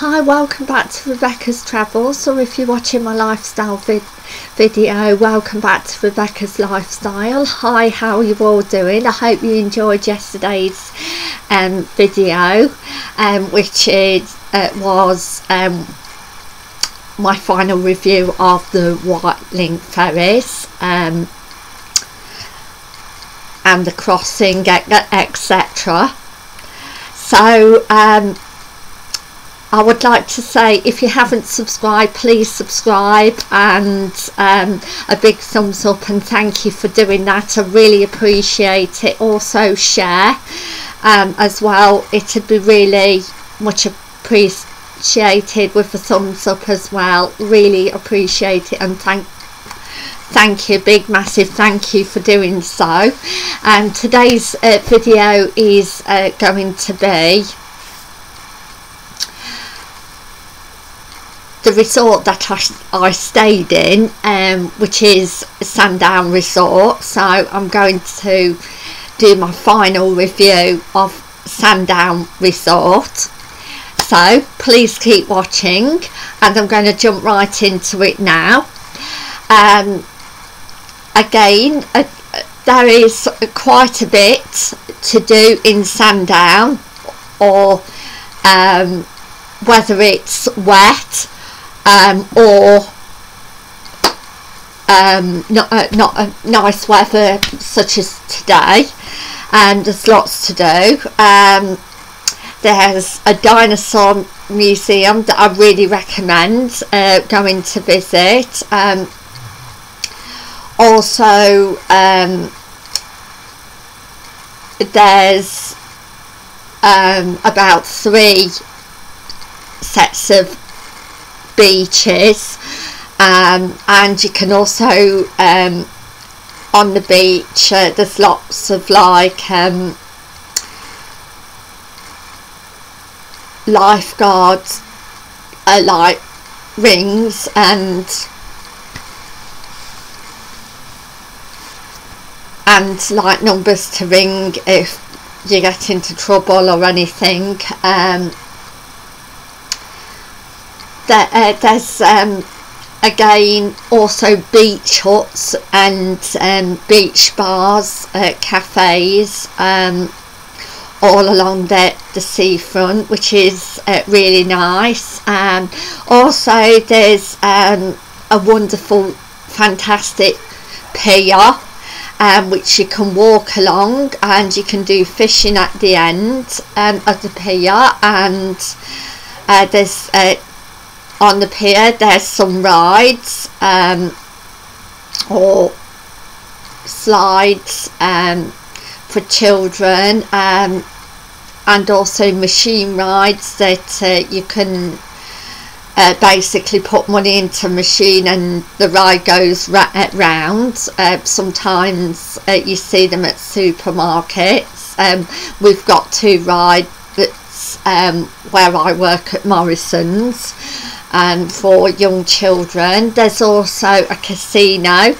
Hi, welcome back to Rebecca's Travels, or if you're watching my lifestyle vid video, welcome back to Rebecca's Lifestyle. Hi, how are you all doing? I hope you enjoyed yesterday's um, video, um, which is, uh, was um, my final review of the Wightlink Ferries um, and the crossing, etc. So, um, I would like to say if you haven't subscribed please subscribe and um, a big thumbs up and thank you for doing that. I really appreciate it. Also share um, as well. It'd be really much appreciated with a thumbs up as well. Really appreciate it and thank thank you big massive thank you for doing so. And today's uh, video is uh, going to be the resort that I, I stayed in um, which is Sandown Resort. So I'm going to do my final review of Sandown Resort. So please keep watching and I'm going to jump right into it now. Um, again uh, there is quite a bit to do in Sandown or um, whether it's wet um, or um, not, not a nice weather such as today. And there's lots to do. Um, there's a dinosaur museum that I really recommend uh, going to visit. Um, also um, there's um, about three sets of beaches um, and you can also um, on the beach uh, there's lots of like um, lifeguards uh, like rings and and like numbers to ring if you get into trouble or anything um, there, uh, there's um, again also beach huts and um, beach bars uh, cafes um, all along the, the seafront which is uh, really nice. Um, also there's um, a wonderful fantastic pier um, which you can walk along and you can do fishing at the end um, of the pier and uh, there's uh, on the pier there's some rides um, or slides um, for children um, and also machine rides that uh, you can uh, basically put money into a machine and the ride goes ra uh, round. Uh, sometimes you see them at supermarkets. Um, we've got two rides um, where I work at Morrison's um, for young children. There's also a casino,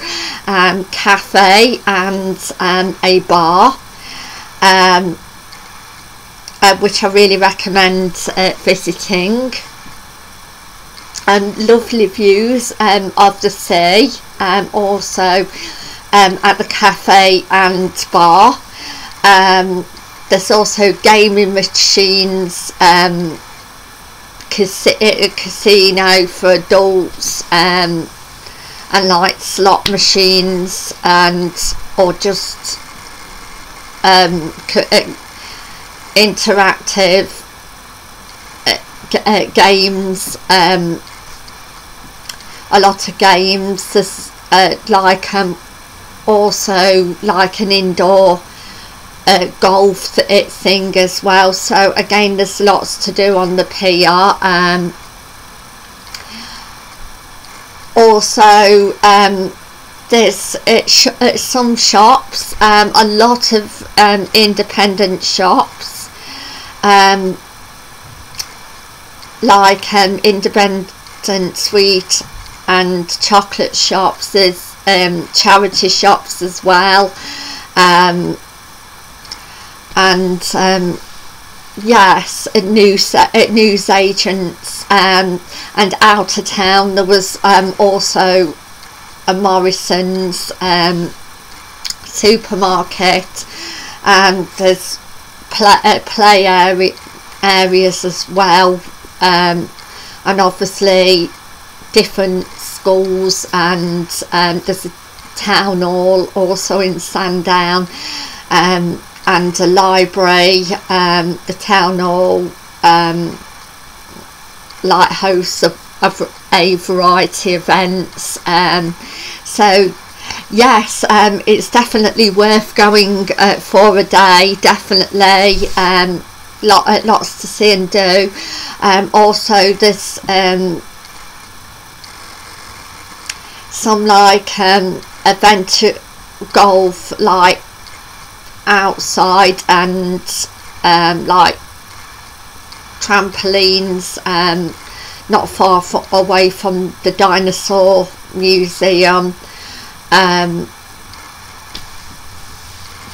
um, cafe and um, a bar. Um, uh, which I really recommend uh, visiting and lovely views um, of the sea um, also um, at the cafe and bar um, there's also gaming machines um, casino for adults um, and like slot machines and or just um, uh, interactive uh, uh, games um, a lot of games uh, like um, also like an indoor uh, golf thing as well. So again there's lots to do on the PR um, also um, there's uh, sh uh, some shops um, a lot of um, independent shops um, like um, independent sweet and chocolate shops there's um, charity shops as well um, and um, yes, news news agents um, and out of town there was um, also a Morrison's um, supermarket and there's play, uh, play area, areas as well um, and obviously different schools and um, there's a town hall also in Sandown um, and the library um, the town hall um, like hosts of, of a variety of events um, so yes um, it's definitely worth going uh, for a day definitely um, lot, uh, lots to see and do. Um, also there's some like adventure golf like outside and um, like trampolines um, not far away from the dinosaur museum um,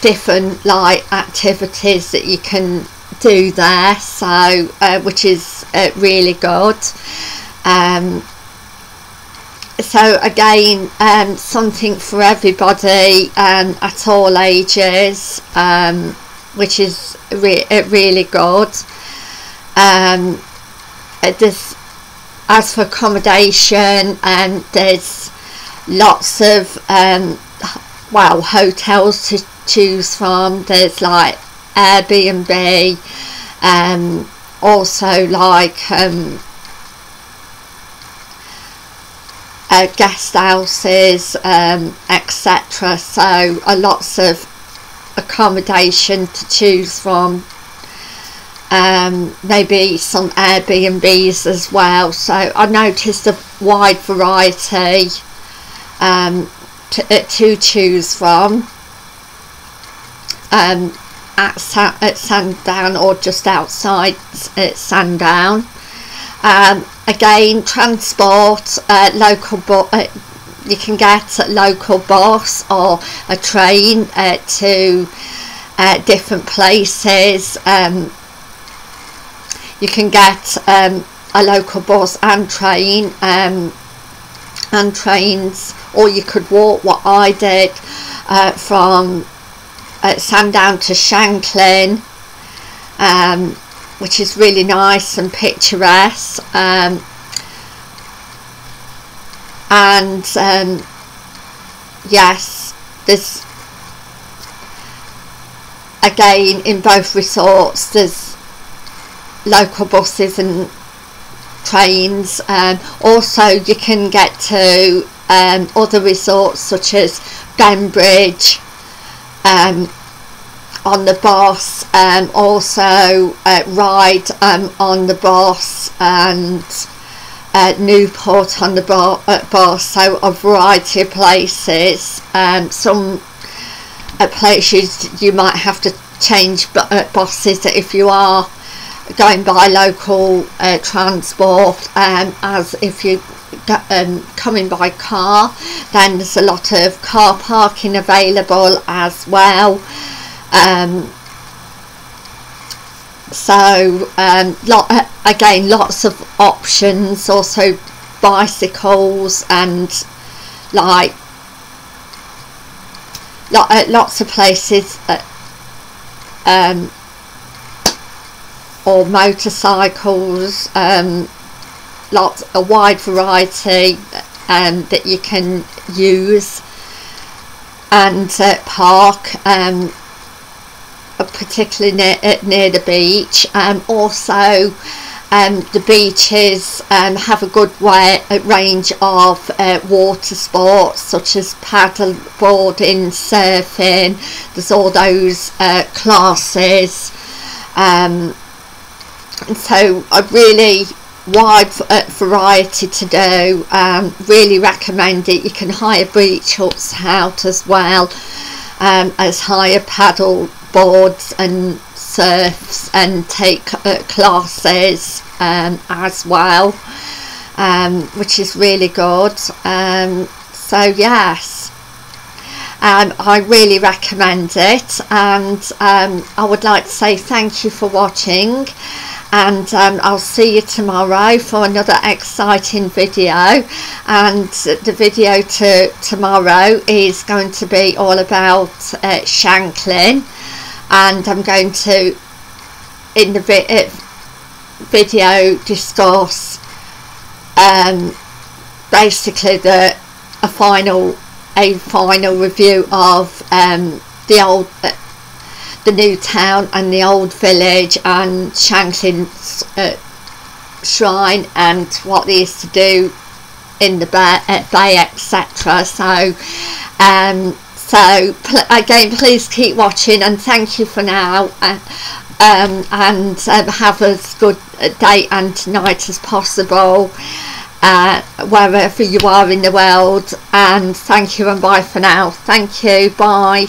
different like activities that you can do there so uh, which is uh, really good. Um, so again um, something for everybody um, at all ages um, which is re really good. Um, there's as for accommodation and um, there's lots of um, well hotels to choose from. There's like Airbnb um, also like um, uh, guest houses um, etc so uh, lots of accommodation to choose from. Um, maybe some Airbnbs as well. So I noticed a wide variety um, to, uh, to choose from. Um, at, at Sandown or just outside at Sandown um, again transport uh, local uh, you can get a local bus or a train uh, to uh, different places. Um, you can get um, a local bus and train um, and trains or you could walk what I did uh, from uh, Sandown to Shanklin. Um, which is really nice and picturesque um, and um, yes there's again in both resorts there's local buses and trains um, also you can get to um, other resorts such as Bembridge um, on the bus um, also uh, Ryde um, on the bus and uh, Newport on the uh, bus. So a variety of places. Um, some uh, places you might have to change uh, buses if you are going by local uh, transport um, as if you um, coming by car then there's a lot of car parking available as well. Um, so um, lot, uh, again lots of options also bicycles and like lot, uh, lots of places uh, um, or motorcycles um, lots a wide variety um, that you can use and uh, park um, particularly near, uh, near the beach um, also um, the beaches um, have a good way, a range of uh, water sports such as paddle boarding, surfing, there's all those uh, classes. Um, and so I really wide uh, variety to do um, really recommend it. You can hire beach huts out as well um, as hire paddle boards and surfs and take uh, classes um, as well um, which is really good. Um, so yes. Um, I really recommend it. And um, I would like to say thank you for watching. And um, I'll see you tomorrow for another exciting video. And the video to tomorrow is going to be all about uh, Shanklin and I'm going to in the vi uh, video discuss um, basically the a final a final review of um, the old uh, the new town and the old village and Shanklin's uh, Chine and what they used to do in the bay, uh, bay etc so um, so pl again please keep watching and thank you for now. Uh, um, and um, have as good a day and night as possible uh, wherever you are in the world. And thank you and bye for now. Thank you. Bye